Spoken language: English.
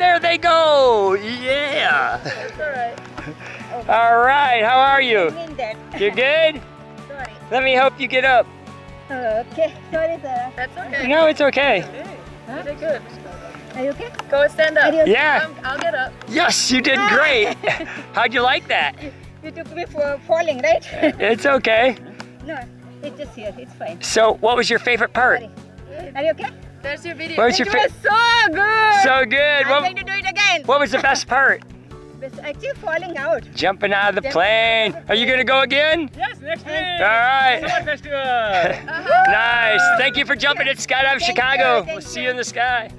and there they go. Yeah. It's alright. All right, how are you? Mean that. You good? Sorry. Let me help you get up. Okay. Sorry, sir. That's okay. No, it's okay. You did good. Are you okay? Go stand up. Are you okay? Yeah. Um, I'll get up. Yes, you did great. How'd you like that? You took me for falling, right? It's okay. no, it's just here. It's fine. So, what was your favorite part? Sorry. Are you okay? There's your video. What was your It was fa- so good. so good? I'm What, going to do it again. what was the best part? It's actually falling out. Jumping out of the plane. Are you gonna go again? Yes, next week. All right. Summer Festival. Uh-huh. nice. Thank you for jumping at Skydive Thank Chicago. thank We'll see you. you in the sky.